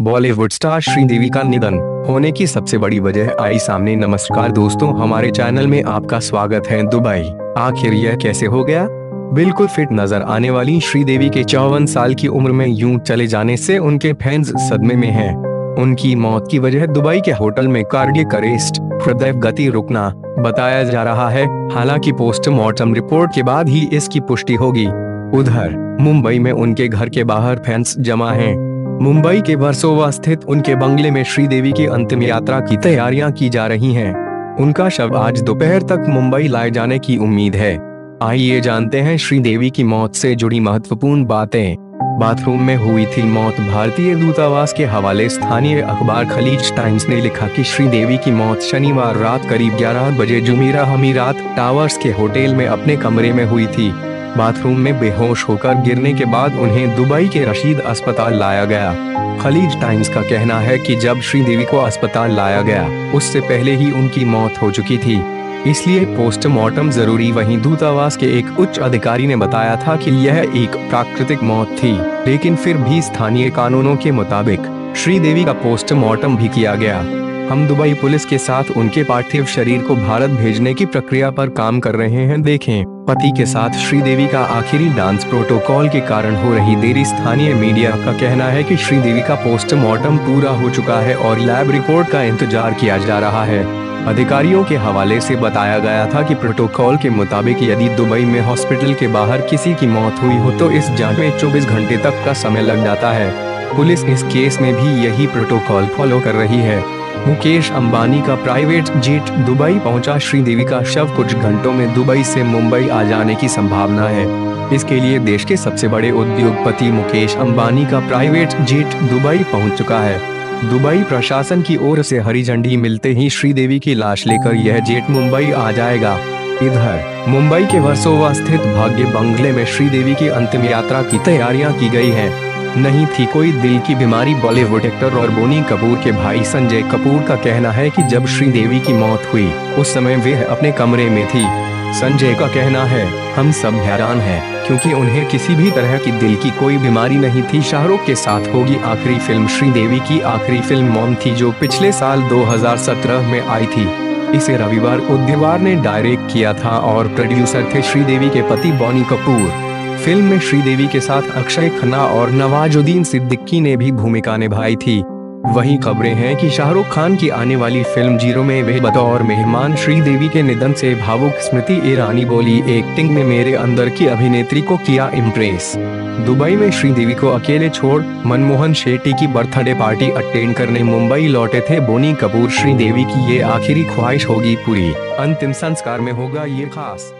Bollywood star Sridevi का निधन होने की सबसे बड़ी वजह आई सामने। नमस्कार दोस्तों, हमारे चैनल में आपका स्वागत है दुबई। आखिर यह कैसे हो गया? बिल्कुल फिट नज़र आने वाली श्रीदेवी के चौवन साल की उम्र में यूँ चले जाने से उनके फैंस सदमे में हैं। उनकी मौत की वजह दुबई के होटल में कार्डियक अरेस्ट हृदय गति रुकना बताया जा रहा है। हालाँकि पोस्टमार्टम रिपोर्ट के बाद ही इसकी पुष्टि होगी। उधर, मुंबई में उनके घर के बाहर फैंस जमा हैं। मुंबई के वर्सोवा स्थित उनके बंगले में श्रीदेवी की अंतिम यात्रा की तैयारियाँ की जा रही हैं। उनका शव आज दोपहर तक मुंबई लाए जाने की उम्मीद है। आइए जानते हैं श्रीदेवी की मौत से जुड़ी महत्वपूर्ण बातें। बाथरूम में हुई थी मौत, भारतीय दूतावास के हवाले स्थानीय अखबार खलीज टाइम्स ने लिखा कि श्रीदेवी की मौत शनिवार रात करीब 11 बजे जुमीरा हमीरात टावर्स के होटल में अपने कमरे में हुई थी। बाथरूम में बेहोश होकर गिरने के बाद उन्हें दुबई के रशीद अस्पताल लाया गया। खलीज टाइम्स का कहना है कि जब श्रीदेवी को अस्पताल लाया गया, उससे पहले ही उनकी मौत हो चुकी थी। इसलिए पोस्टमार्टम ज़रूरी वहीं दूतावास के एक उच्च अधिकारी ने बताया था कि यह एक प्राकृतिक मौत थी, लेकिन फिर भी स्थानीय कानूनों के मुताबिक श्रीदेवी का पोस्टमार्टम भी किया गया। हम दुबई पुलिस के साथ उनके पार्थिव शरीर को भारत भेजने की प्रक्रिया पर काम कर रहे हैं, देखें। पति के साथ श्रीदेवी का आखिरी डांस प्रोटोकॉल के कारण हो रही देरी, स्थानीय मीडिया का कहना है कि श्रीदेवी का पोस्टमार्टम पूरा हो चुका है और लैब रिपोर्ट का इंतज़ार किया जा रहा है। अधिकारियों के हवाले से बताया गया था कि प्रोटोकॉल के मुताबिक यदि दुबई में हॉस्पिटल के बाहर किसी की मौत हुई हो तो इस जाँच में 24 घंटे तक का समय लग जाता है। पुलिस इस केस में भी यही प्रोटोकॉल फॉलो कर रही है। मुकेश अंबानी का प्राइवेट जेट दुबई पहुँचा श्रीदेवी का शव कुछ घंटों में दुबई से मुंबई आ जाने की संभावना है। इसके लिए देश के सबसे बड़े उद्योगपति मुकेश अंबानी का प्राइवेट जेट दुबई पहुँच चुका है। दुबई प्रशासन की ओर से हरी झंडी मिलते ही श्रीदेवी की लाश लेकर यह जेट मुंबई आ जाएगा। इधर, मुंबई के वर्सोवा स्थित भाग्य बंगले में श्रीदेवी की अंतिम यात्रा की तैयारियाँ की गई हैं। नहीं थी। कोई दिल की बीमारी बॉलीवुड एक्टर और बोनी कपूर के भाई संजय कपूर का कहना है कि जब श्रीदेवी की मौत हुई, उस समय वे अपने कमरे में थी। संजय का कहना है, हम सब हैरान हैं, क्योंकि उन्हें किसी भी तरह की दिल की कोई बीमारी नहीं थी। शाहरुख के साथ होगी आखिरी फ़िल्म। श्रीदेवी की आखिरी फ़िल्म मॉम थी जो पिछले साल 2017 में आई थी। इसे रविवार उद्यवार ने डायरेक्ट किया था और प्रोड्यूसर थे श्रीदेवी के पति बॉनी कपूर। फ़िल्म में श्रीदेवी के साथ अक्षय खन्ना और नवाजुद्दीन सिद्दीकी ने भी भूमिका निभाई थी। वहीं खबरें हैं कि शाहरुख खान की आने वाली फ़िल्म ज़ीरो में वे बतौर मेहमान श्रीदेवी के निधन से भावुक स्मृति ईरानी बोली, एक्टिंग में मेरे अंदर की अभिनेत्री को किया इम्प्रेस दुबई में श्रीदेवी को अकेले छोड़ मनमोहन शेट्टी की बर्थडे पार्टी अटेंड करने मुंबई लौटे थे बोनी कपूर। श्रीदेवी की ये आखिरी ख्वाहिश होगी पूरी। अंतिम संस्कार में होगा ये खास।